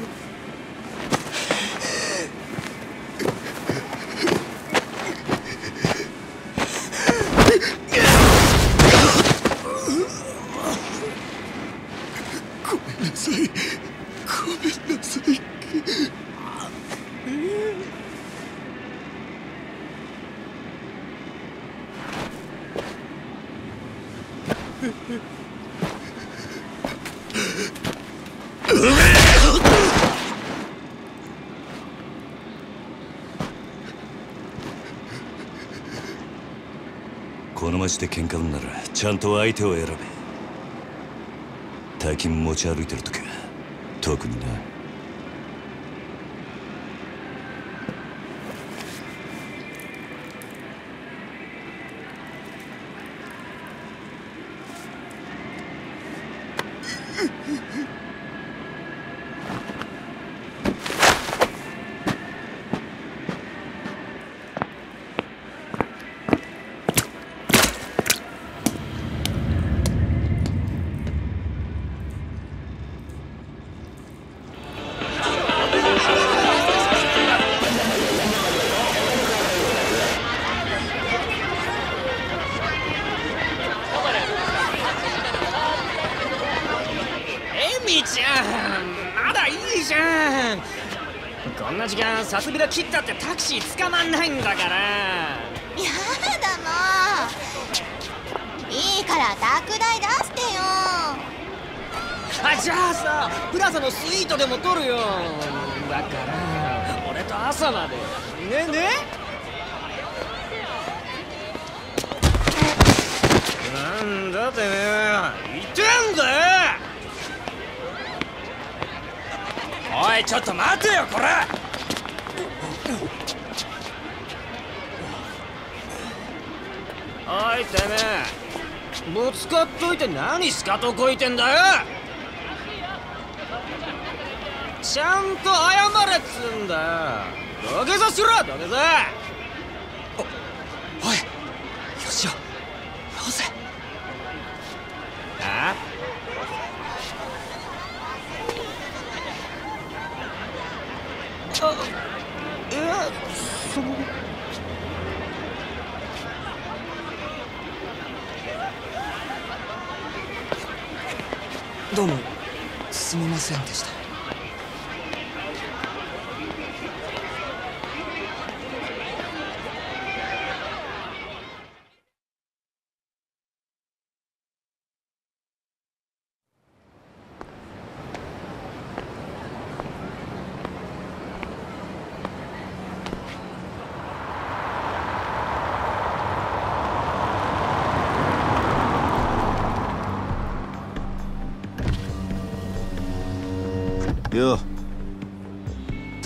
ごこの街で喧嘩売んならちゃんと相手を選べ。大金持ち歩いてる時は特にな。エミちゃんまだいいじゃん。こんな時間さすびら切ったってタクシー捕まんないんだから。やだもういいから宅代出してよ。あじゃあさプラザのスイートでも取るよ。だから俺と朝まで。ねね？なんだてめえいてんだよおいちょっと待てよこれおいてめえ。ぶつかっといて何スカとこいてんだよ！ちゃんと謝れっつんだよ。土下座しろ土下座。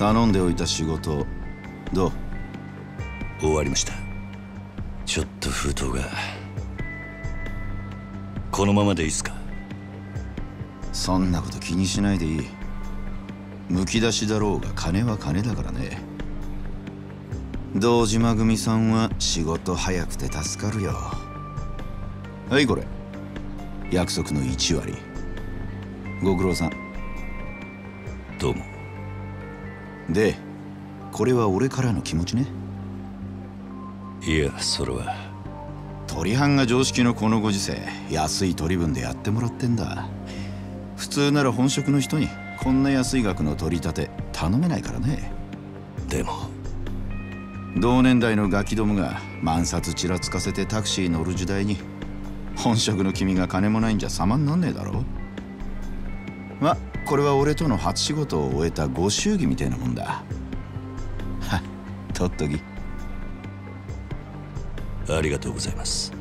頼んでおいた仕事。どう？終わりました。ちょっと封筒が。このままでいいっすか？そんなこと気にしないでいい。むき出しだろうが金は金だからね。堂島組さんは仕事早くて助かるよ。はいこれ。約束の1割。ご苦労さん。どうもでこれは俺からの気持ちね。いやそれは。鳥藩が常識のこのご時世安い取り分でやってもらってんだ。普通なら本職の人にこんな安い額の取り立て頼めないからね。でも。同年代のガキどもが万札ちらつかせてタクシー乗る時代に本職の君が金もないんじゃ様になんねえだろ。まこれは俺との初仕事を終えたご祝儀みたいなもんだ。はっ取っとき。ありがとうございます。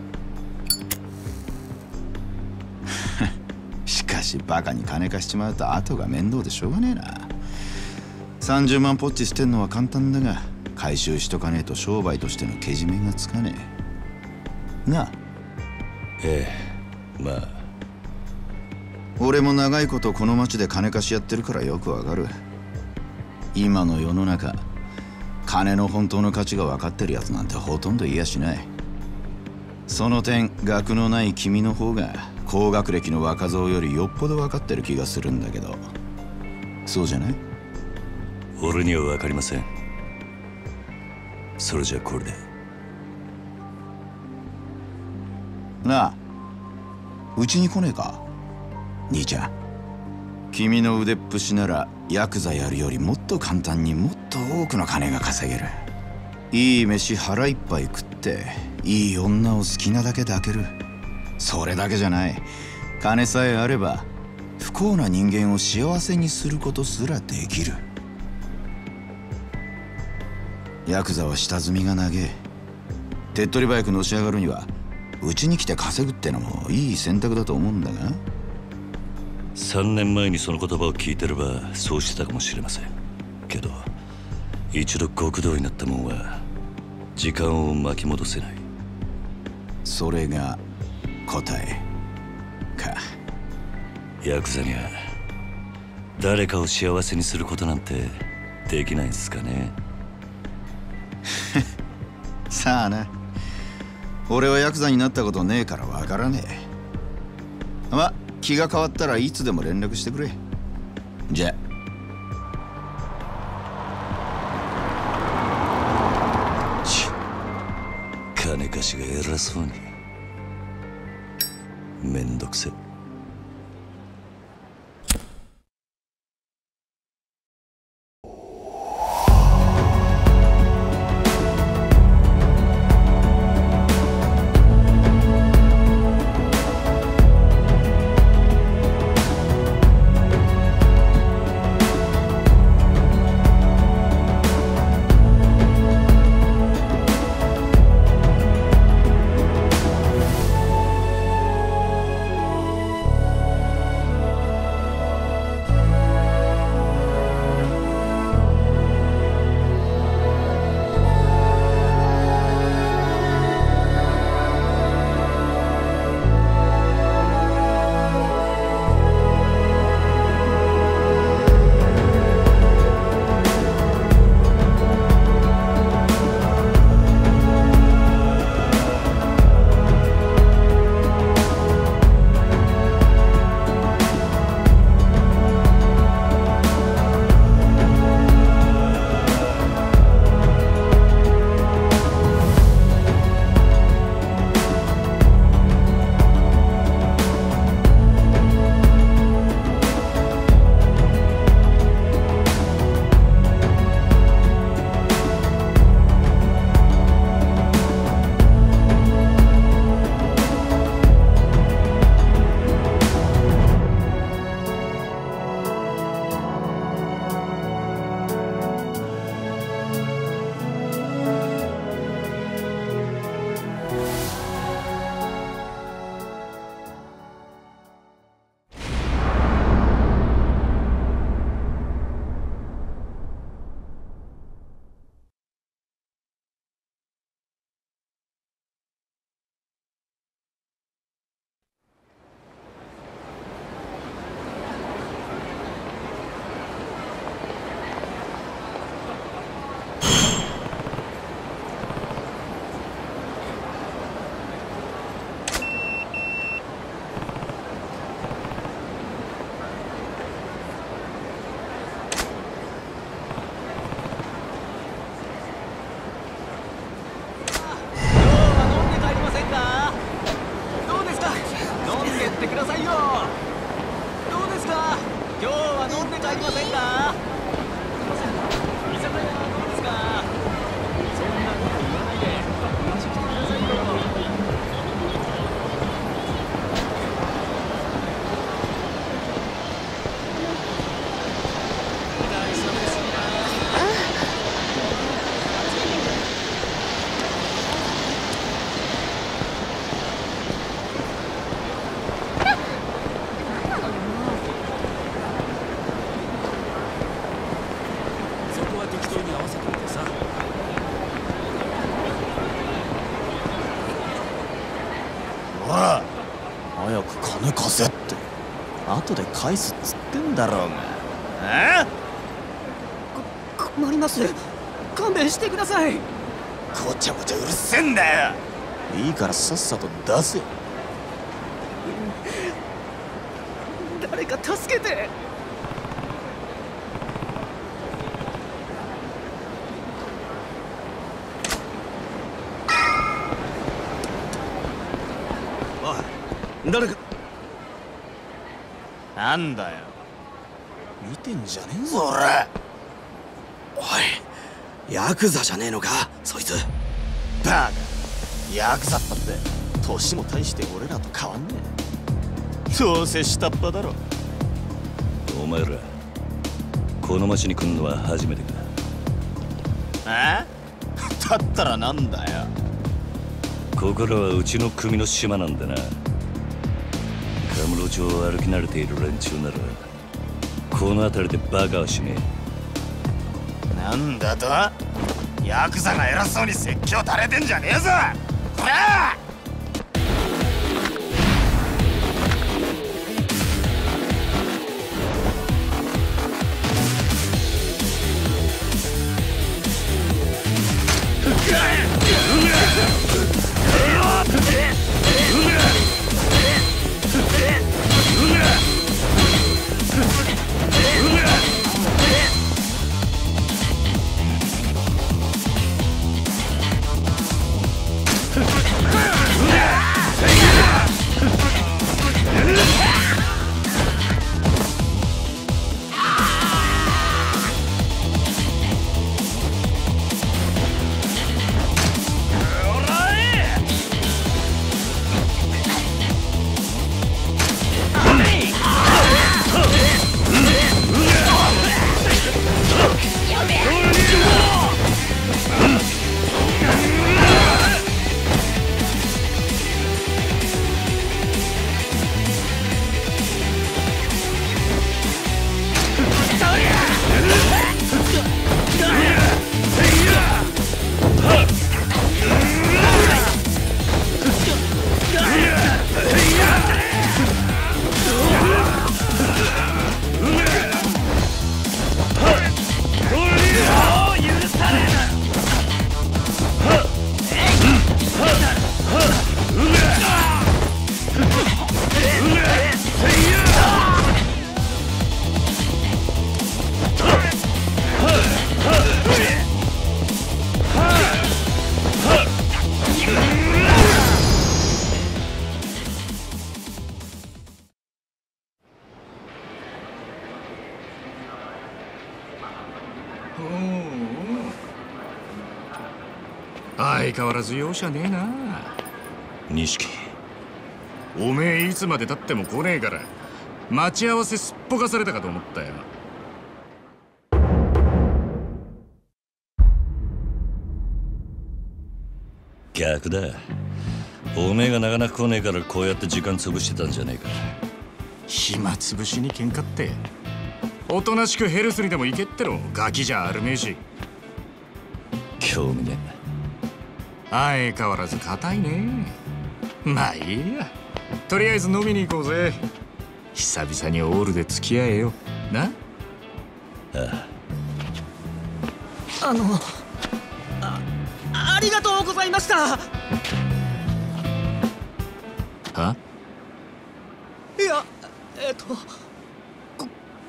しかしバカに金貸しちまうと後が面倒でしょうがねえな。30万ポッチ捨てんのは簡単だが回収しとかねえと商売としてのけじめがつかねえ。なあ。ええまあ俺も長いことこの町で金貸しやってるからよくわかる。今の世の中金の本当の価値が分かってるやつなんてほとんどいやしない。その点学のない君の方が高学歴の若造よりよっぽど分かってる気がするんだけど。そうじゃない？俺には分かりません。それじゃこれで。なあうちに来ねえか？兄ちゃん。君の腕っぷしならヤクザやるよりもっと簡単にもっと多くの金が稼げる。いい飯腹いっぱい食っていい女を好きなだけ抱ける。それだけじゃない。金さえあれば不幸な人間を幸せにすることすらできる。ヤクザは下積みが長え手っ取り早くのし上がるにはうちに来て稼ぐってのもいい選択だと思うんだが。3年前にその言葉を聞いてればそうしてたかもしれませんけど一度極道になったもんは時間を巻き戻せない。それが答えか。ヤクザには誰かを幸せにすることなんてできないんすかね。さあな。俺はヤクザになったことねえからわからねえ。ま気が変わったらいつでも連絡してくれ。じゃち金貸しが偉そうに。めんどくせえ。返すっつってんだろうが。え？困ります。勘弁してください。ごちゃごちゃうるせえんだよ。いいからさっさと出せ。誰か助けて。おい誰かなんだよ。見てんじゃねえぞ俺。おいヤクザじゃねえのかそいつ。バカ。ヤクザったって年も大して俺らと変わんねえ。どうせ下っ端だろ。お前らこの町に来んのは初めてか。え？だったらなんだよ。ここらはうちの組の島なんだなカムロ町を歩き慣れている連中ならこの辺りでバカはしねえなんだと？ヤクザが偉そうに説教垂れてんじゃねえぞ！こら相変わらず容赦ねえな。錦。おめえいつまでたっても来ねえから待ち合わせすっぽかされたかと思ったよ。逆だ。おめえがなかなか来ねえからこうやって時間潰してたんじゃねえか。暇つぶしに喧嘩って。おとなしくヘルスにでも行けってろ。ガキじゃあるめえし。興味ね相変わらず硬いね。まあいいや。とりあえず飲みに行こうぜ。久々にオールで付き合えよ。な？あ。あのあありがとうございました。は？いやえっとこ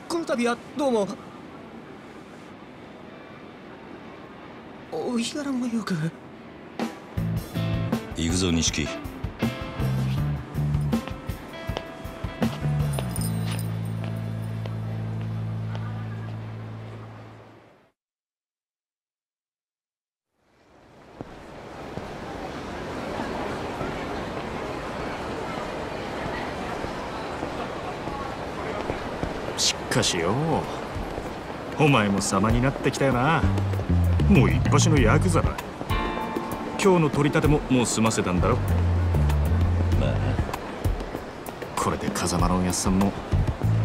この度はどうも。お日柄もよく行くぞ錦。しかしよお前も様になってきたよな。もう一発のヤクザだ。今日の取り立てももう済ませたんだろ？まあ。なこれで風間のおやっさんも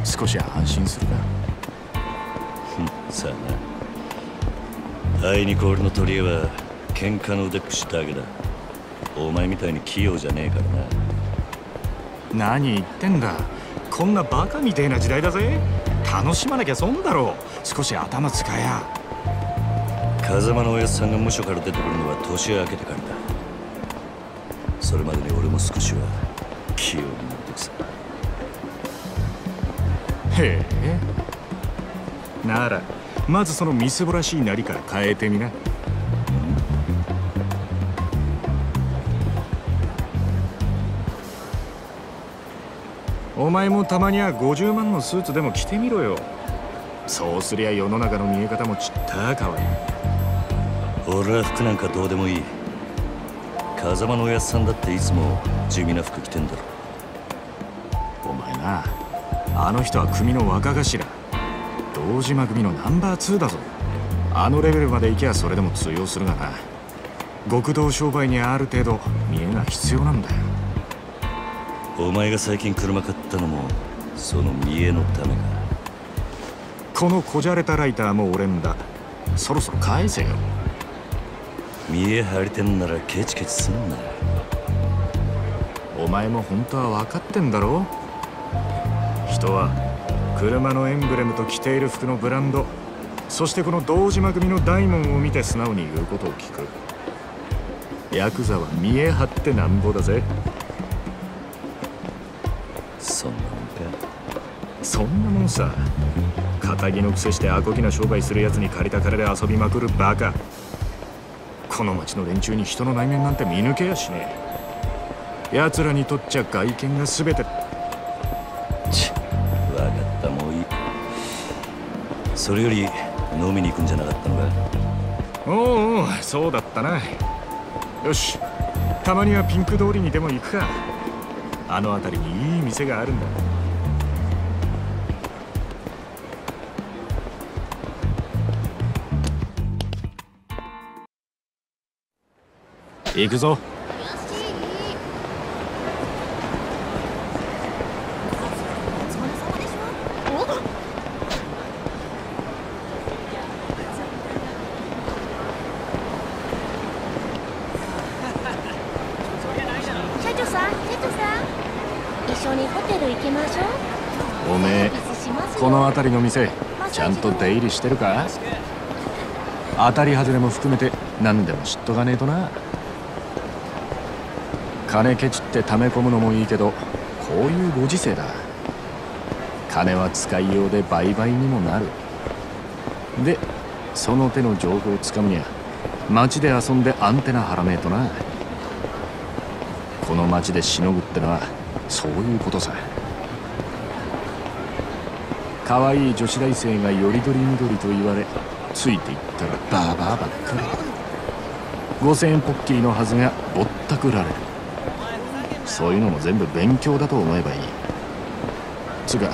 少し安心するかさあな。あいにく俺の取り柄は喧嘩の腕っぷしだけだ。お前みたいに器用じゃねえからな。何言ってんだ？こんなバカみてえな時代だぜ。楽しまなきゃ損だろ。う少し頭使えや風間のおやつさんが無所から出てくるのは年明けてからだ。それまでに俺も少しは器用になってくさ。へえ。ならまずそのみすぼらしいなりから変えてみな。お前もたまには50万のスーツでも着てみろよ。そうすりゃ世の中の見え方もちった変わる。俺は服なんかどうでもいい。風間のおやつさんだっていつも地味な服着てんだろ。お前なあの人は組の若頭。堂島組のナンバー2だぞ。あのレベルまで行きゃそれでも通用するがな。極道商売にある程度見えが必要なんだよ。お前が最近車買ったのもその見栄のためか。このこじゃれたライターも俺んだ。そろそろ返せよ見栄張りてんならケチケチすんな。お前も本当は分かってんだろ？人は車のエンブレムと着ている服のブランドそしてこの堂島組の大門を見て素直に言うことを聞く。ヤクザは見栄張ってなんぼだぜ。そんなもんか。そんなもんさ。仇のくせしてアコギな商売するやつに借りた金で遊びまくるバカこの町の連中に人の内面なんて見抜けやしねえ。奴らにとっちゃ外見が全て。ち分かったもういい。それより飲みに行くんじゃなかったのか？おうおうそうだったな。よしたまにはピンク通りにでも行くか。あの辺りにいい店があるんだ行くぞ。おめえこの辺りの店ちゃんと出入りしてるか？当たり外れも含めて何でも知っとかねえとな金ケチって溜め込むのもいいけどこういうご時世だ。金は使いようで売買にもなる。でその手の情報をつかむには街で遊んでアンテナ張らねえとな。この街でしのぐってのはそういうことさ。可愛い女子大生がよりどりみどりと言われついていったらバーバーばっかり。5000円ポッキリのはずがぼったくられる。そういうのも全部勉強だと思えばいい。つうか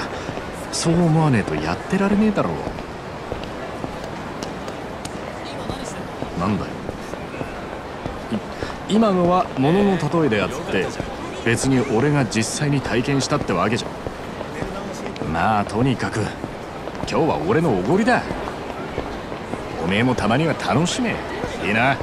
そう思わねえとやってられねえだろう。なんだよ。い今のは物の例えであって別に俺が実際に体験したってわけじゃ。まあとにかく今日は俺のおごりだ。おめえもたまには楽しめ。いいな。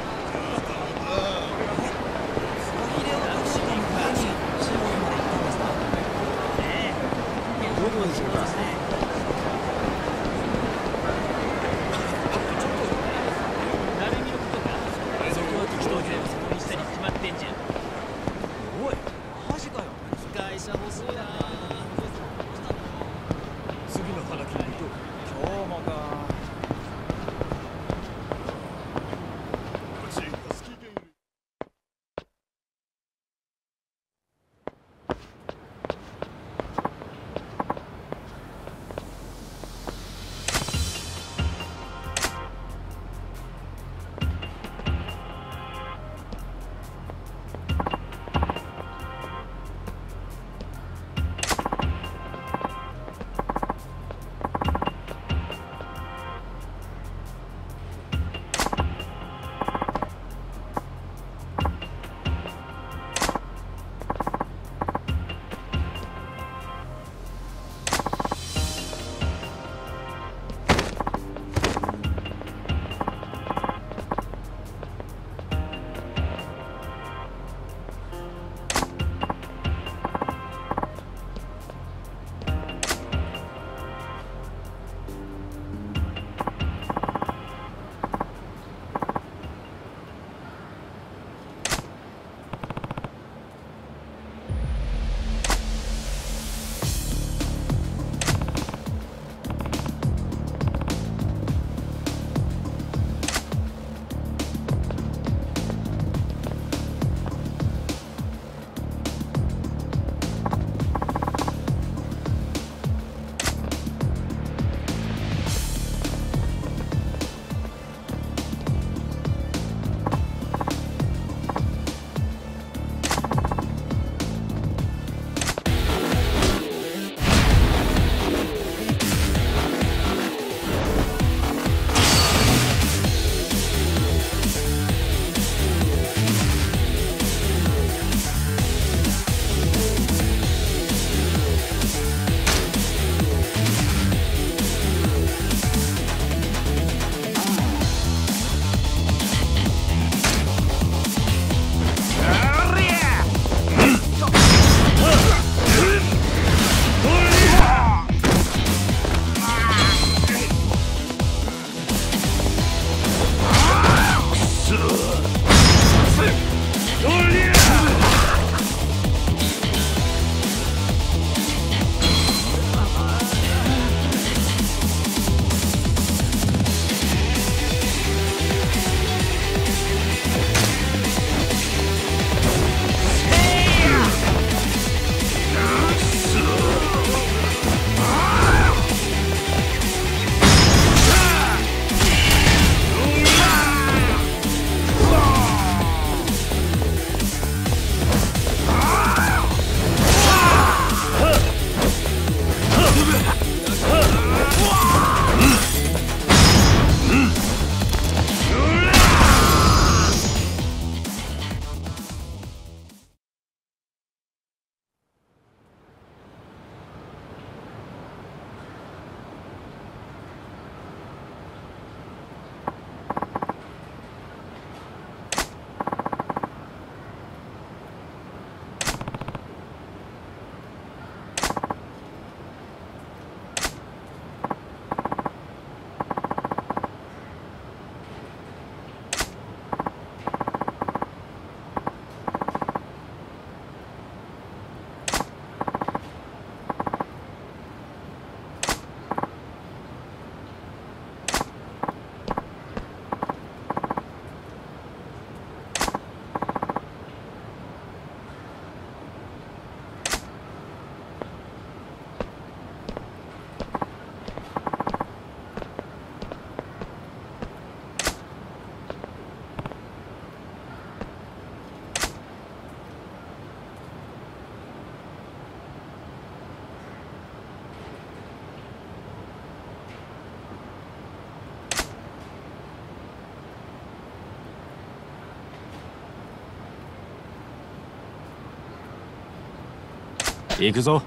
行くぞ。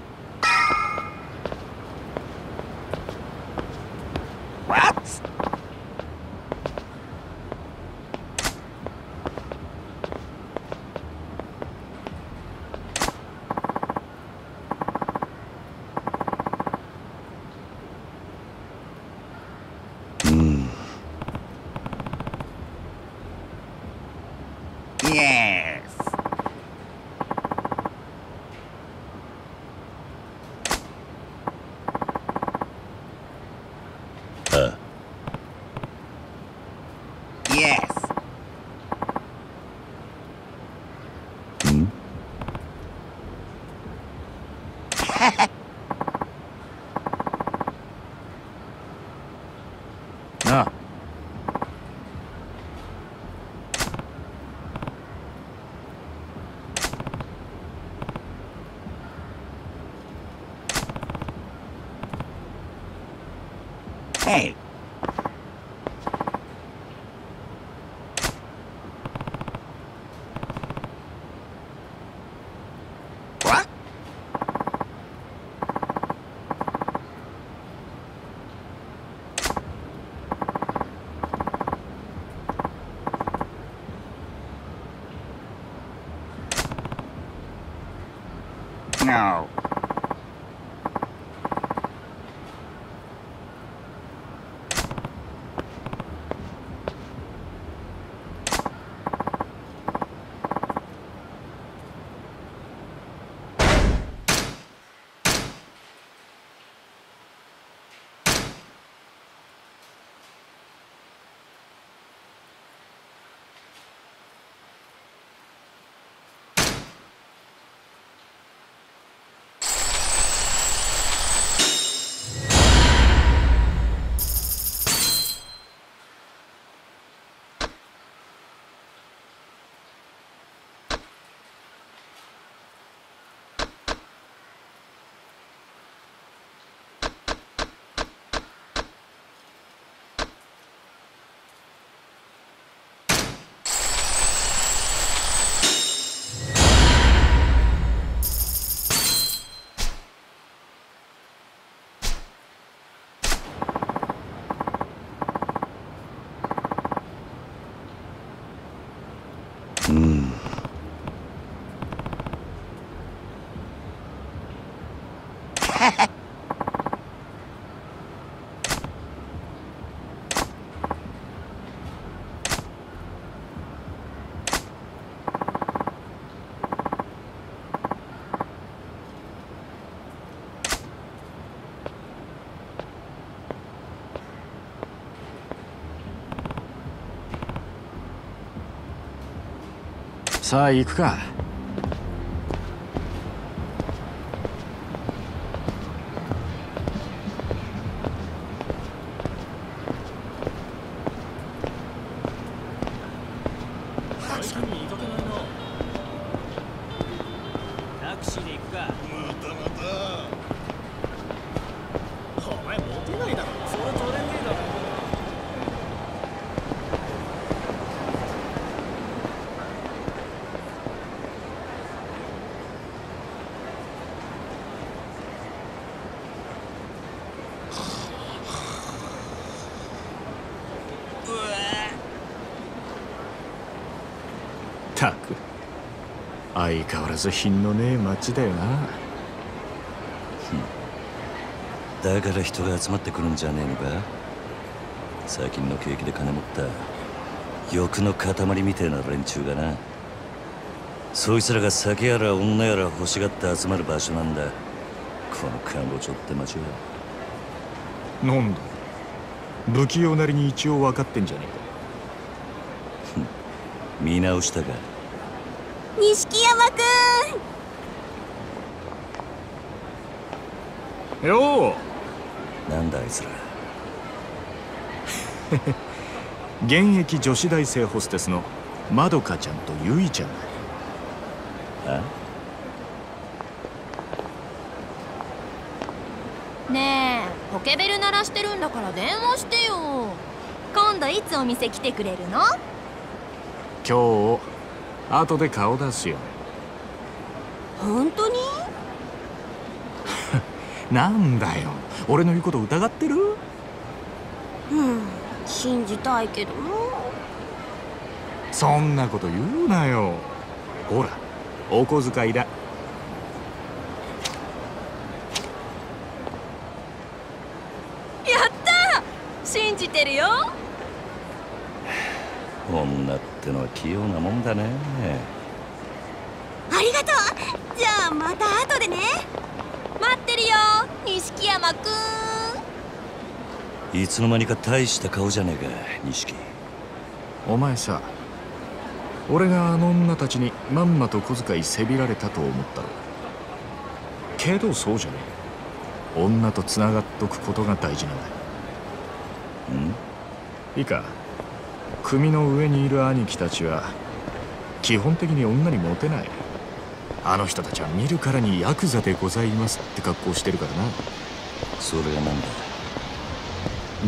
now. さあ行くか」最近見かけないなタクシーで行くか。またまたお前モテないだろそれ取れねえだろたく相変わらず品のねえ町だよな。だから人が集まってくるんじゃねえのか？最近の景気で金持った。欲の塊みてえな連中がな。そいつらが酒やら女やら欲しがって集まる場所なんだ。このカンボチョって町は。なんだ？不器用なりに一応分かってんじゃね見直したか錦山くん。よなんだあいつら。う 現役女子大生ホステスのまどかちゃんとゆいちゃんだ。あ？ねえポケベル鳴らしてるんだから電話してよ。今度いつお店来てくれるの？今日後で顔出すよ。本当に？なんだよ。俺の言うこと疑ってる？うん信じたいけど。そんなこと言うなよ。ほらお小遣いだ。やった！信じてるよ。女ってのは器用なもんだね。ありがとう。じゃあまた後でね。待ってるよ錦山くん。いつの間にか大した顔じゃねえか錦。お前さ俺があの女たちにまんまと小遣いせびられたと思ったろ。けどそうじゃねえ。女とつながっとくことが大事なんだん？いいか組の上にいる兄貴たちは基本的に女にモテない。あの人たちは見るからにヤクザでございますって格好してるからな。それがなん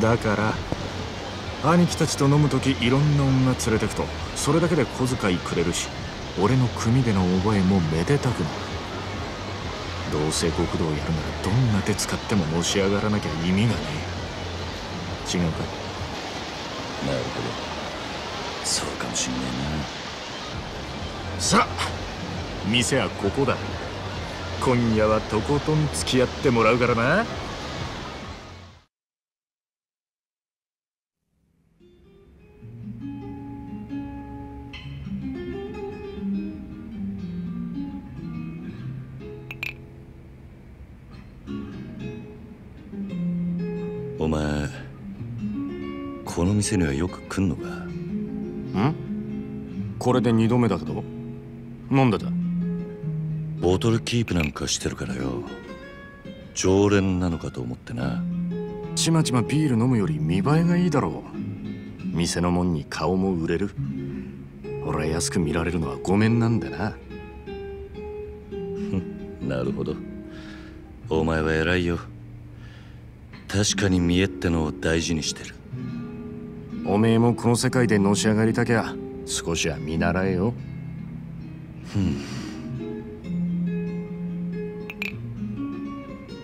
だ？だから兄貴たちと飲む時いろんな女連れてくとそれだけで小遣いくれるし俺の組での覚えもめでたくなる。どうせ極道やるならどんな手使ってものし上がらなきゃ意味がねえ。違うか？なるほどそうかもしんねさあ店はここだ。今夜はとことん付き合ってもらうからなえな。お前この店にはよく来んのか？ん？これで2度目だけどなんでだボトルキープなんかしてるからよ。常連なのかと思ってな。ちまちまビール飲むより見栄えがいいだろう。店のもんに顔も売れる。俺は安く見られるのはごめんなんだな。なるほど。お前は偉いよ。確かに見栄ってのを大事にしてるおめえもこの世界でのし上がりたきゃ少しは見習えよ。ふん。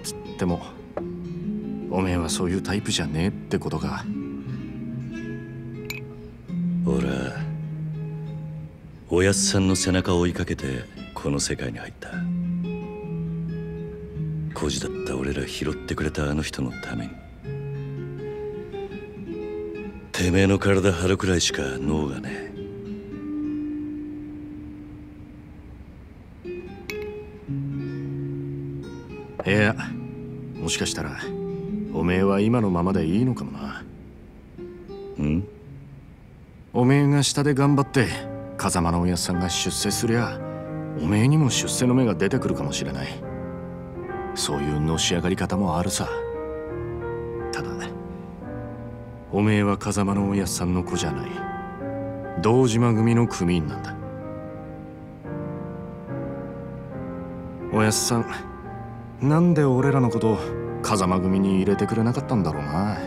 つってもおめえはそういうタイプじゃねえってことか。俺はおやっさんの背中を追いかけてこの世界に入った。孤児だった俺ら拾ってくれたあの人のために。てめえの体張るくらいしか脳がねいやもしかしたらおめえは今のままでいいのかもな。えん？おめえが下で頑張って風間のおやっさんが出世すりゃおめえにも出世の芽が出てくるかもしれない。そういうのし上がり方もあるさおめえは風間のおやっさんの子じゃない。堂島組の組員なんだ。おやっさんなんで俺らのこと風間組に入れてくれなかったんだろうな。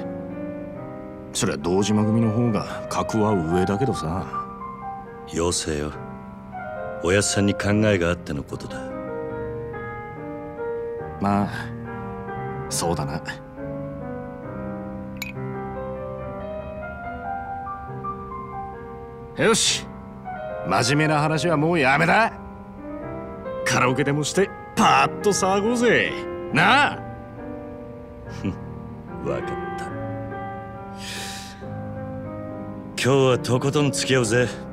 そりゃ堂島組の方が格は上だけどさ。よせよ。おやっさんに考えがあってのことだ。まあそうだなよし。真面目な話はもうやめだカラオケでもしてパーッと騒ごうぜ。なあ。わかった。今日はとことん付き合うぜ「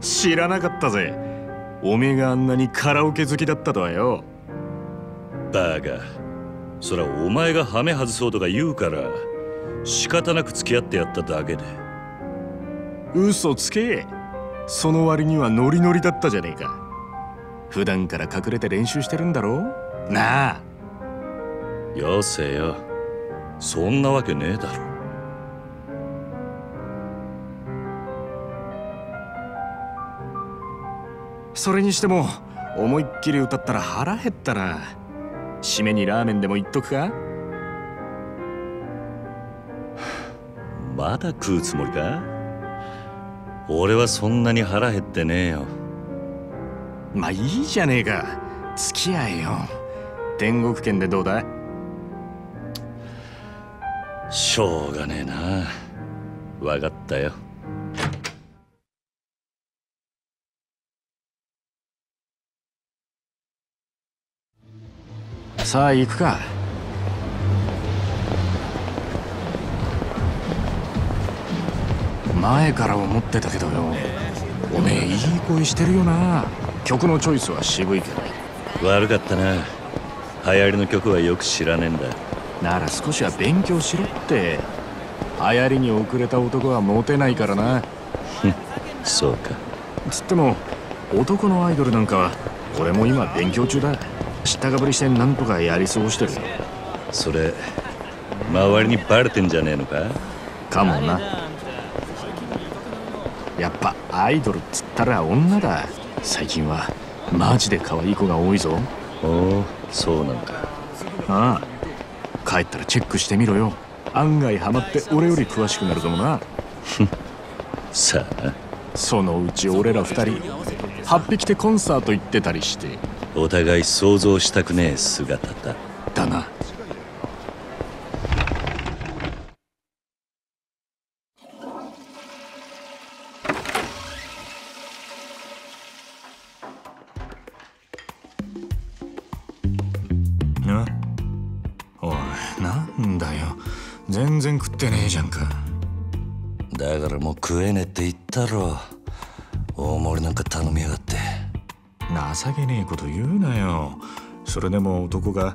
知らなかったぜ。おめえがあんなにカラオケ好きだったとはよ。バカそらお前がハメ外そうとか言うから仕方なく付き合ってやっただけで。嘘つけ。その割にはノリノリだったじゃねえか。普段から隠れて練習してるんだろなあ。よせよ。そんなわけねえだろそれにしても思いっきり歌ったら腹減ったな。締めにラーメンでも言っとくか？まだ食うつもりか？俺はそんなに腹減ってねえよ。まあいいじゃねえか。付き合えよ。天国圏でどうだ？しょうがねえな。わかったよさあ行くか。前から思ってたけどよ。おめえいい声してるよな。曲のチョイスは渋いけど。悪かったな。流行りの曲はよく知らねえんだ。なら少しは勉強しろって。流行りに遅れた男はモテないからな。そうか。つっても男のアイドルなんかは俺も今勉強中だ知ったかぶりしてなんとかやり過ごしてるよ。それ周りにバレてんじゃねえのか？かもな。やっぱアイドルっつったら女だ。最近はマジで可愛い子が多いぞ。おおそうなんだああ帰ったらチェックしてみろよ。案外ハマって俺より詳しくなるかもな。さあ。なそのうち俺ら二人8匹でコンサート行ってたりしてお互い想像したくねえ姿だ。だな。な？おいなんだよ。全然食ってねえじゃんか。だからもう食えねえって言ったろ。大盛りなんか頼みやがって情けねえこと言うなよ。それでも男が。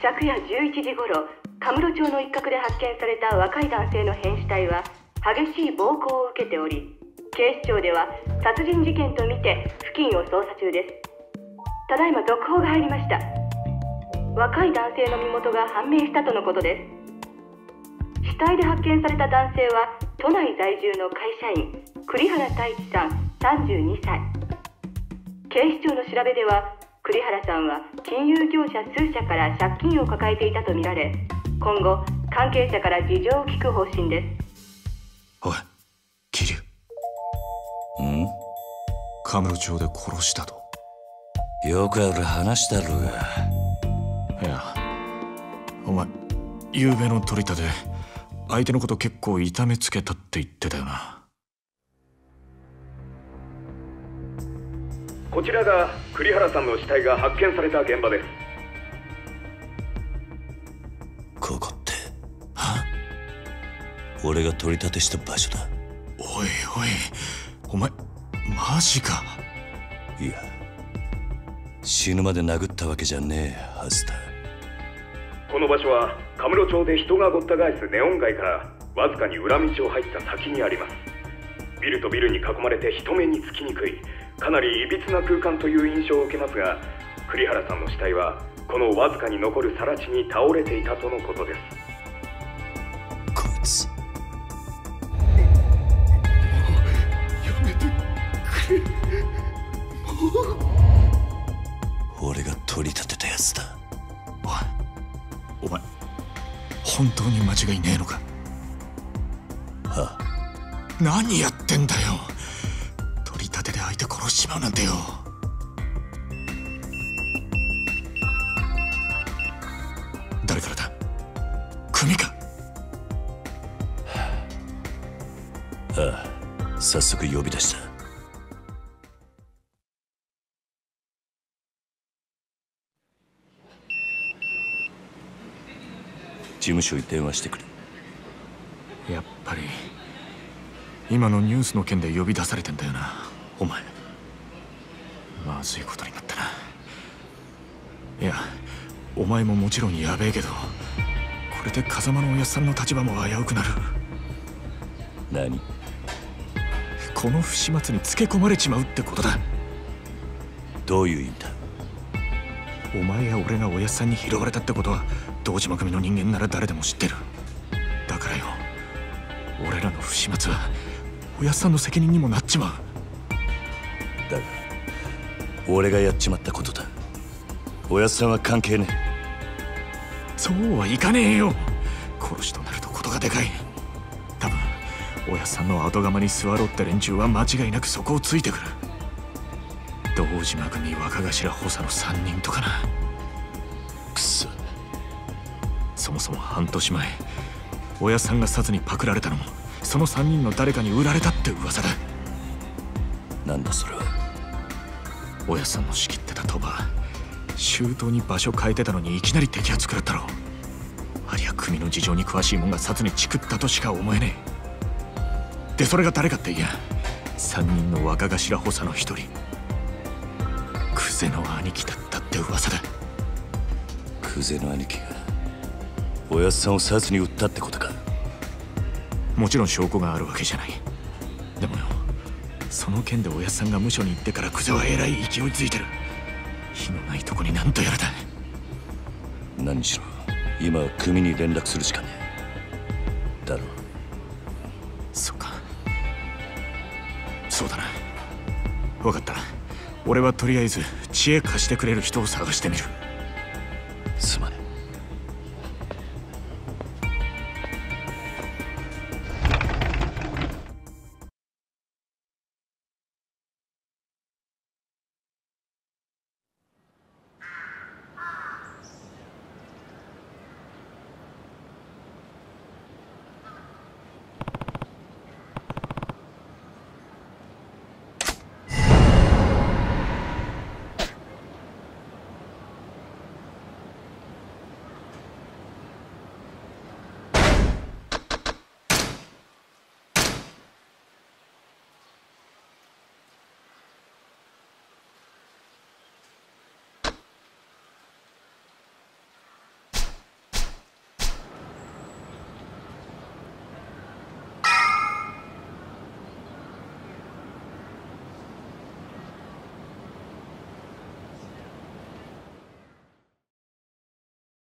昨夜11時頃神室町の一角で発見された若い男性の変死体は激しい暴行を受けており警視庁では殺人事件とみて付近を捜査中です。ただいま続報が入りました。若い男性の身元が判明したとのことです。死体で発見された男性は都内在住の会社員栗原太一さん32歳。警視庁の調べでは栗原さんは金融業者数社から借金を抱えていたとみられ今後関係者から事情を聞く方針です。おい桐生。ん？カムロ町で殺したと。よくある話だろう。がいやお前昨べの取り立て相手のこと結構痛めつけたって言ってたよなこちらが栗原さんの死体が発見された現場です。ここって俺が取り立てした場所だ。おいおいお前マジか？いや死ぬまで殴ったわけじゃねえはずだ。この場所はカムロ町で人がごった返すネオン街からわずかに裏道を入った先にあります。ビルとビルに囲まれて人目につきにくいかなりいびつな空間という印象を受けますが栗原さんの死体はこのわずかに残る更地に倒れていたとのことです。こいつ。やめてくれもう俺が取り立てたやつだおいお前本当に間違いねえのかはあ何やってなんてよ。誰からだ？組か？ああ早速呼び出した。事務所に電話してくれ。やっぱり今のニュースの件で呼び出されてんだよなお前。まずいことになったな。いやお前ももちろんやべえけどこれで風間のおやっさんの立場も危うくなる。何？この不始末につけ込まれちまうってことだ。どういう意味だ？お前や俺がおやっさんに拾われたってことは堂島組の人間なら誰でも知ってる。だからよ俺らの不始末はおやっさんの責任にもなっちまう。だが俺がやっちまったことだ。おやっさんは関係ねそうはいかねえよ。殺しとなるとことがでかい。多分おやっさんの後釜に座ろうって連中は間違いなくそこをついてくる。堂島組若頭補佐の3人とかな。くそ。そもそも半年前おやっさんが札にパクられたのもその3人の誰かに売られたって噂だ。なんだそれはおやっさんの仕切ってた賭場周到に場所変えてたのにいきなり摘発食らったろありゃ組の事情に詳しいもんが札にチクったとしか思えねえ。でそれが誰かっていや3人の若頭補佐の一人。クゼの兄貴だったって噂だ。クゼの兄貴がおやっさんを札に売ったってことか。もちろん証拠があるわけじゃないその件でおやっさんが無所に行ってからクゼはえらい勢いついてる。火のないとこに何とやらだ。何しろ今は組に連絡するしかねえ。だろう。そっか。そうだな。分かった。俺はとりあえず知恵貸してくれる人を探してみる